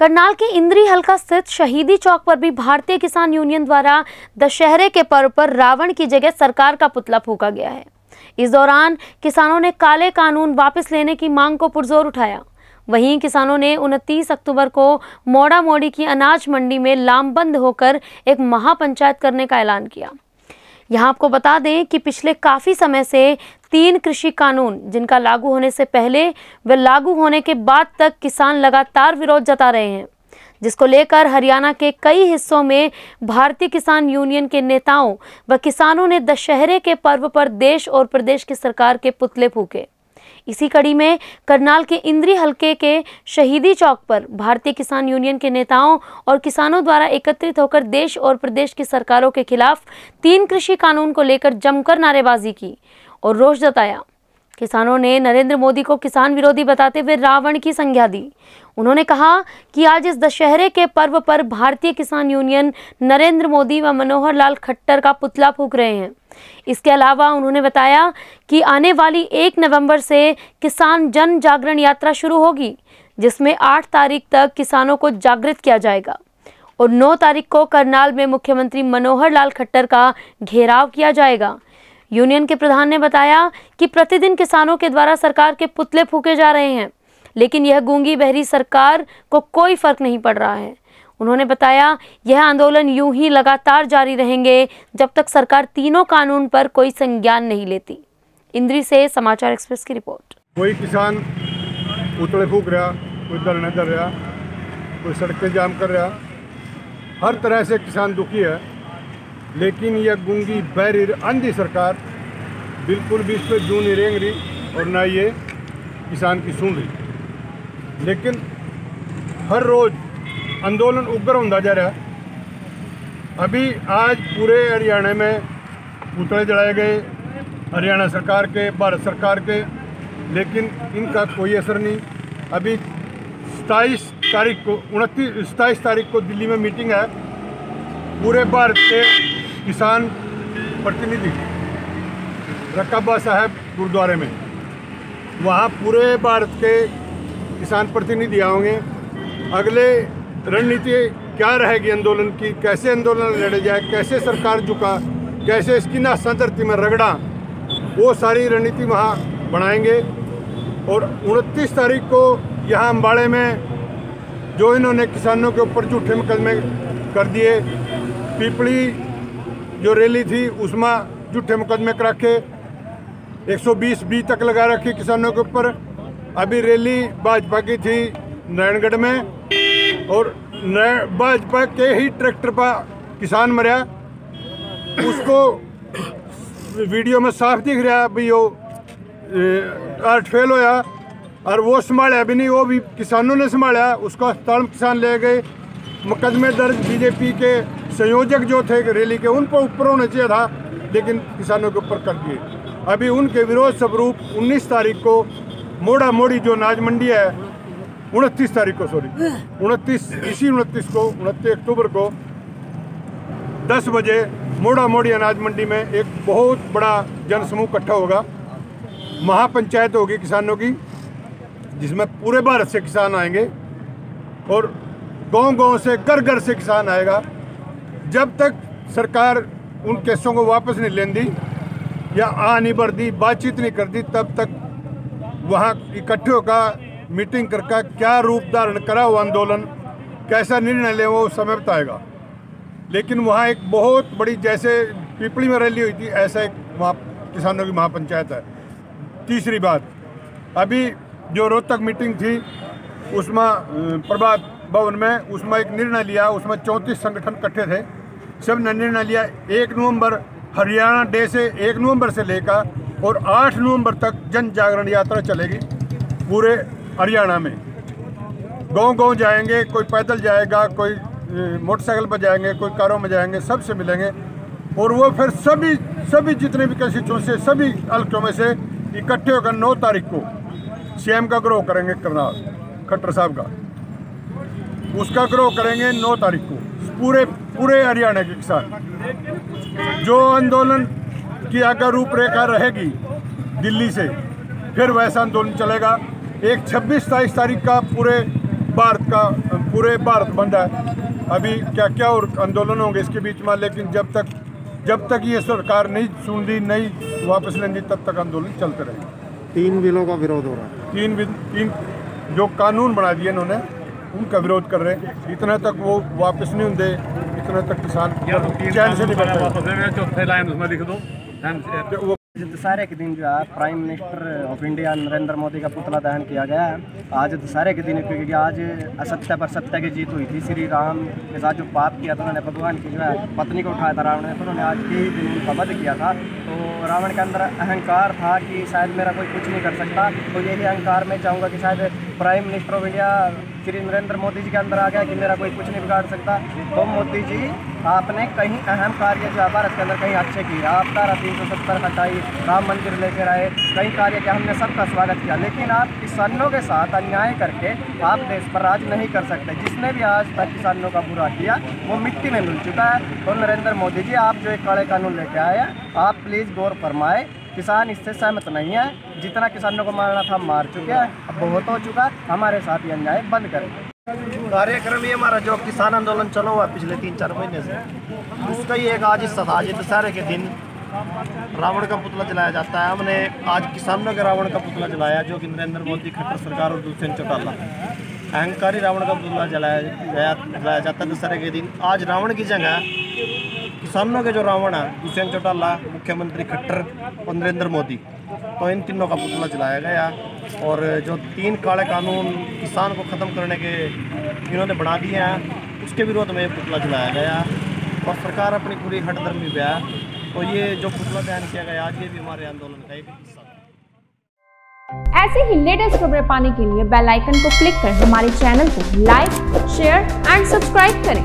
करनाल के इंद्री हल्का स्थित शहीदी चौक पर भी भारतीय किसान यूनियन द्वारा दशहरे के पर्व पर रावण की जगह सरकार का पुतला फूका गया है। इस दौरान किसानों ने काले कानून वापस लेने की मांग को पुरजोर उठाया। वहीं किसानों ने 29 अक्टूबर को मोड़ा मोड़ी की अनाज मंडी में लामबंद होकर एक महापंचायत करने का ऐलान किया। यहाँ आपको बता दें कि पिछले काफ़ी समय से तीन कृषि कानून जिनका लागू होने से पहले व लागू होने के बाद तक किसान लगातार विरोध जता रहे हैं, जिसको लेकर हरियाणा के कई हिस्सों में भारतीय किसान यूनियन के नेताओं व किसानों ने दशहरे के पर्व पर देश और प्रदेश की सरकार के पुतले फूके। इसी कड़ी में करनाल के इंद्री हलके के शहीदी चौक पर भारतीय किसान यूनियन के नेताओं और किसानों द्वारा एकत्रित होकर देश और प्रदेश की सरकारों के खिलाफ तीन कृषि कानून को लेकर जमकर नारेबाजी की और रोष जताया। किसानों ने नरेंद्र मोदी को किसान विरोधी बताते हुए रावण की संज्ञा दी। उन्होंने कहा कि आज इस दशहरे के पर्व पर भारतीय किसान यूनियन नरेंद्र मोदी व मनोहर लाल खट्टर का पुतला फूक रहे हैं। इसके अलावा उन्होंने बताया कि आने वाली एक नवंबर से किसान जन जागरण यात्रा शुरू होगी, जिसमें आठ तारीख तक किसानों को जागृत किया जाएगा और 9 तारीख को करनाल में मुख्यमंत्री मनोहर लाल खट्टर का घेराव किया जाएगा। यूनियन के प्रधान ने बताया कि प्रतिदिन किसानों के द्वारा सरकार के पुतले फूके जा रहे हैं, लेकिन यह गूँगी बहरी सरकार को कोई फ़र्क नहीं पड़ रहा है। उन्होंने बताया, यह आंदोलन यूँ ही लगातार जारी रहेंगे जब तक सरकार तीनों कानून पर कोई संज्ञान नहीं लेती। इंद्री से समाचार एक्सप्रेस की रिपोर्ट। कोई किसान पुतले फूक रहा, कोई धरने कर रहा, कोई सड़कें जाम कर रहा, हर तरह से किसान दुखी है। लेकिन यह गूँगी बहरी अंधी सरकार बिल्कुल भी इस पर जू नहीं रेंग रही और ना ये किसान की सुन रही। लेकिन हर रोज़ आंदोलन उग्र होता जा रहा अभी आज पूरे हरियाणा में पुतले जलाए गए, हरियाणा सरकार के, भारत सरकार के, लेकिन इनका कोई असर नहीं। अभी सताईस तारीख को, उनतीस, सताईस तारीख को दिल्ली में मीटिंग है। पूरे भारत के किसान प्रतिनिधि रकाबा साहब गुरुद्वारे में। वहाँ पूरे भारत के किसान प्रतिनिधि आओगे अगले रणनीति क्या रहेगी आंदोलन की? कैसे आंदोलन लड़े जाए? कैसे सरकार झुका? कैसे इसकी ना धरती में रगड़ा? वो सारी रणनीति वहाँ बनाएँगे। और उनतीस तारीख को यहाँ अम्बाड़े में जो इन्होंने किसानों के ऊपर झूठे मुकदमे कर दिए, पीपली जो रैली थी, उसमें झूठे मुकदमे करा के 120 बी तक लगा रखी किसानों के ऊपर। अभी रैली भाजपा की थी नारायणगढ़ में, और भाजपा के ही ट्रैक्टर पर किसान मरिया उसको वीडियो में साफ़ दिख रहा भी वो आर्ट फेल होया, और वो संभाला भी नहीं, वो भी किसानों ने संभाला उसको अस्पताल किसान ले गए। मुकदमे दर्ज बीजेपी के संयोजक जो थे रैली के उन पर ऊपर होना चाहिए था, लेकिन किसानों के ऊपर कर दिए। अभी उनके विरोध स्वरूप 19 तारीख को मोड़ा मोड़ी जो अनाज मंडी है, उनतीस तारीख को सॉरी उनतीस, इसी उनतीस को, उनतीस अक्टूबर को 10 बजे मोड़ा मोड़ी अनाज मंडी में एक बहुत बड़ा जनसमूह इकट्ठा होगा। महापंचायत होगी किसानों की, जिसमें पूरे भारत से किसान आएँगे और गाँव गाँव से घर घर से किसान आएगा। जब तक सरकार उन केसों को वापस नहीं लेंदी या आ नहीं बढ़ दी बातचीत नहीं कर दी तब तक वहाँ इकट्ठे होकर मीटिंग करके, क्या रूप धारण करा वो आंदोलन, कैसा निर्णय ले वो समय बताएगा। लेकिन वहाँ एक बहुत बड़ी, जैसे पिपली में रैली हुई थी, ऐसा एक वहाँ किसानों की महापंचायत है। तीसरी बात, अभी जो रोहतक मीटिंग थी, उसमें प्रभात भवन में उसमें एक निर्णय लिया, उसमें चौंतीस संगठन इकट्ठे थे। सबने निर्णय लिया, एक नवंबर हरियाणा डे से एक नवंबर से लेकर और आठ नवंबर तक जन जागरण यात्रा चलेगी पूरे हरियाणा में। गाँव गाँव जाएँगे, कोई पैदल जाएगा, कोई मोटरसाइकिल पर जाएँगे, कोई कारों में जाएँगे, सबसे मिलेंगे। और वो फिर सभी सभी जितने भी कंस्टिट्यूंसी सभी हल्कों में से इकट्ठे होकर नौ तारीख को सीएम का ग्रोह करेंगे करनाल, खट्टर साहब का। उसका ग्रोह करेंगे नौ तारीख को पूरे पूरे हरियाणा के किसान। जो आंदोलन की अगर रूपरेखा रहेगी दिल्ली से फिर वैसा आंदोलन चलेगा। एक 26 तेईस तारीख का पूरे भारत का पूरे भारत बंद है। अभी क्या क्या और आंदोलन होंगे इसके बीच में लेकिन जब तक जब तक ये सरकार नहीं सुन ली नहीं वापस लेंगी तब तक आंदोलन चलते रहेंगे। तीन बिलों का विरोध हो रहा है। तीन तीन जो कानून बना दिए इन्होंने उनका विरोध कर रहे हैं। इतना तक वो वापस नहीं होंगे इतना तक किसान चैन से नहीं चौथे लाइन उसमें लिख दो। दशहरे के दिन जो है prime minister of India Narendra Modi का पुतला दहन किया गया है। आज दशहरे के दिन क्योंकि आज असत्य पर सत्य की जीत हुई थी। श्री राम के साथ जो पाप किया था उन्होंने भगवान की जो है पत्नी को उठाया था रावण ने तो उन्होंने आज के ही दिन उनका वध किया था। तो रावण के अंदर अहंकार था कि शायद मेरा कोई कुछ नहीं कर सकता। तो यही अहंकार मैं चाहूँगा कि शायद prime minister of India Shri Narendra Modi ji के अंदर आ गया कि मेरा कोई कुछ नहीं बिगाड़ सकता। तो मोदी जी, आपने कहीं अहम कार्य जो है, भारत के अंदर कहीं अच्छे किए। आप धारा तीन सौ सत्तर हटाई, राम मंदिर लेकर आए, कई कार्य किया हमने सबका स्वागत किया। लेकिन आप किसानों के साथ अन्याय करके आप देश पर राज नहीं कर सकते। जिसने भी आज तक किसानों का बुरा किया, वो मिट्टी में मिल चुका है। तो नरेंद्र मोदी जी, आप जो एक काले कानून लेके आए आप प्लीज़ गौर फरमाए किसान इससे सहमत नहीं है। जितना किसानों को मारना था मार चुके हैं। अब बहुत हो चुका है। हमारे साथ ये अन्याय बंद करें। कार्यक्रम ये हमारा जो किसान आंदोलन चला हुआ पिछले तीन चार महीने से उसका ही एक आज आज दशहरे के दिन रावण का पुतला जलाया जाता है। हमने आज किसानों के रावण का पुतला जलाया, जो कि नरेंद्र मोदी खट्टर सरकार और दुष्यंत चौटाला अहंकारी रावण का पुतला जलाया गया जलाया जाता है दशहरे के दिन। आज रावण की जगह किसानों के जो रावण है दुष्यंत चौटाला, मुख्यमंत्री खट्टर और नरेंद्र मोदी तो इन तीनों का पुतला जलाया गया और जो तीन काले कानून किसान को ख़त्म करने के इन्होंने बना दिए हैं, उसके विरोध में ये पुतला जलाया गया और सरकार अपनी पूरी हटदर्मी पे तो ये जो पुतला बयान किया गया, आज ये भी हमारे आंदोलन का एक हिस्सा ऐसे ही लेटेस्ट खबरें पाने के लिए बेल आइकन को क्लिक कर। हमारे चैनल को लाइक, शेयर एंड सब्सक्राइब करें।